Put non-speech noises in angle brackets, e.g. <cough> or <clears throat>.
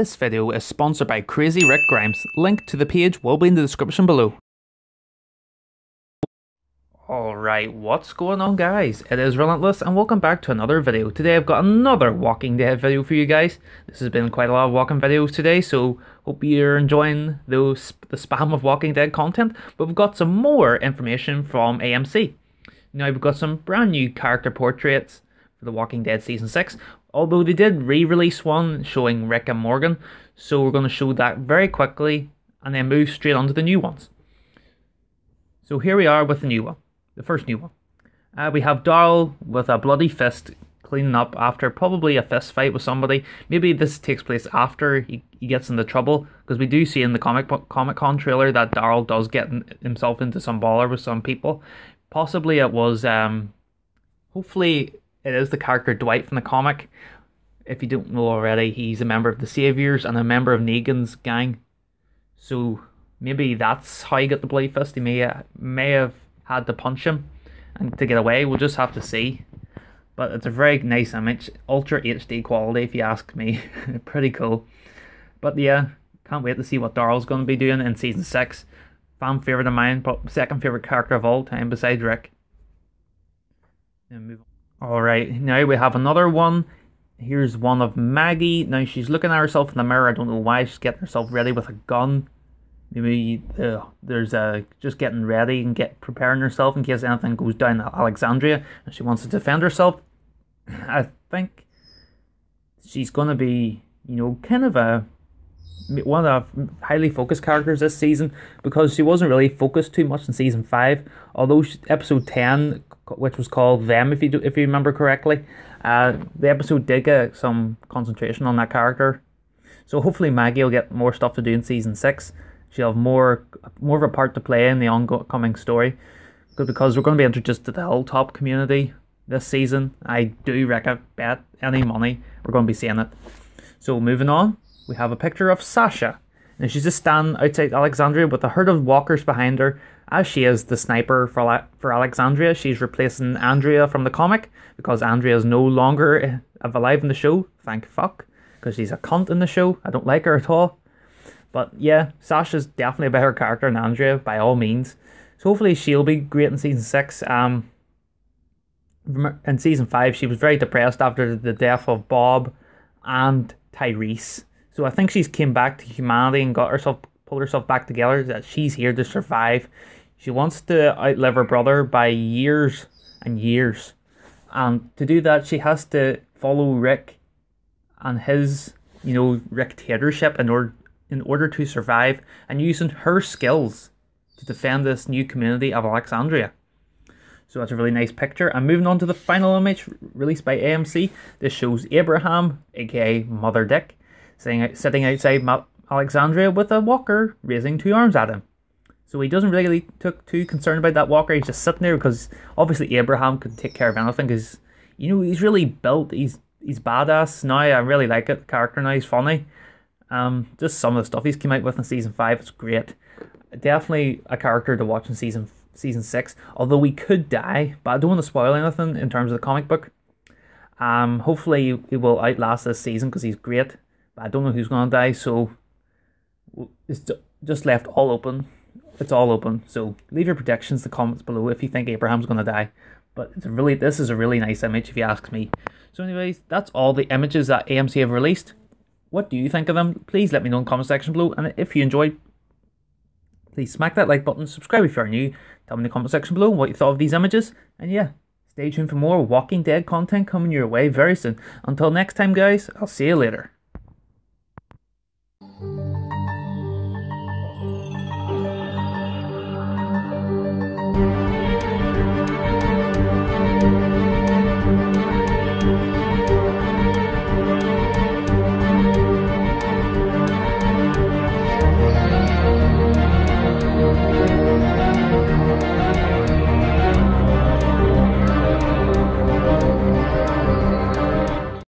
This video is sponsored by Crazy Rick Grimes. Link to the page will be in the description below. Alright, what's going on guys? It is Relentless and welcome back to another video. Today I've got another Walking Dead video for you guys. This has been quite a lot of walking videos today, so hope you're enjoying those the spam of Walking Dead content. But we've got some more information from AMC. Now we've got some brand new character portraits for The Walking Dead Season 6. Although they did re-release one showing Rick and Morgan, so we're going to show that very quickly and then move straight on to the new ones. So here we are with the new one, the first new one. Uh, we have Daryl with a bloody fist cleaning up after probably a fist fight with somebody. Maybe this takes place after he, he gets into trouble because we do see in the comic Comic Con trailer that Daryl does get himself into some baller with some people. Possibly it was um, hopefully it is the character Dwight from the comic. If you don't know already, he's a member of the Saviors and a member of Negan's gang. So maybe that's how he got the blade fist. He may uh, may have had to punch him and to get away. We'll just have to see. But it's a very nice image, ultra HD quality if you ask me. <laughs> Pretty cool. But yeah, can't wait to see what Daryl's going to be doing in season six. Fan favorite of mine, but second favorite character of all time besides Rick. move on. Alright, now we have another one. Here's one of Maggie. Now she's looking at herself in the mirror. I don't know why. She's getting herself ready with a gun. Maybe uh, there's a just getting ready and get preparing herself in case anything goes down at Alexandria and she wants to defend herself. <clears throat> I think she's gonna be, you know, kind of a one of the highly focused characters this season because she wasn't really focused too much in season five. Although she, episode ten which was called Them, if you do, if you remember correctly. Uh, the episode did get some concentration on that character, so hopefully Maggie will get more stuff to do in season six. She'll have more more of a part to play in the ongoing story, because we're going to be introduced to the Hilltop community this season. I do reckon bet any money we're going to be seeing it. So moving on, we have a picture of Sasha. And she's just standing outside Alexandria with a herd of walkers behind her as she is the sniper for, for Alexandria, she's replacing Andrea from the comic because Andrea is no longer eh, alive in the show. Thank fuck. Because she's a cunt in the show. I don't like her at all. But yeah, Sasha's definitely a better character than Andrea by all means. So hopefully she'll be great in season 6. Um, in season 5, she was very depressed after the death of Bob and Tyrese. So I think she's came back to humanity and got herself pulled herself back together that she's here to survive she wants to outlive her brother by years and years. And to do that, she has to follow Rick and his, you know, dictatorship in order in order to survive and using her skills to defend this new community of Alexandria. So that's a really nice picture. And moving on to the final image released by AMC, this shows Abraham, aka Mother Dick, sitting, outside Alexandria with a walker raising two arms at him. So he doesn't really took too concerned about that walker. He's just sitting there because obviously Abraham could take care of anything because you know he's really built. He's he's badass now. I really like it. The character now he's funny. Um, just some of the stuff he's came out with in season five is great. Definitely a character to watch in season season six. Although we could die, but I don't want to spoil anything in terms of the comic book. Um, hopefully he will outlast this season because he's great. I don't know who's gonna die, so it's just left all open it's all open. So leave your predictions, the comments below if you think Abraham's gonna die. But it's really this is a really nice image if you ask me. So anyways, that's all the images that AMC have released. What do you think of them? Please let me know in the comment section below. And if you enjoyed, please smack that like button, subscribe if you're new, tell me in the comment section below what you thought of these images. And yeah, stay tuned for more Walking Dead content coming your way very soon. Until next time guys, I'll see you later.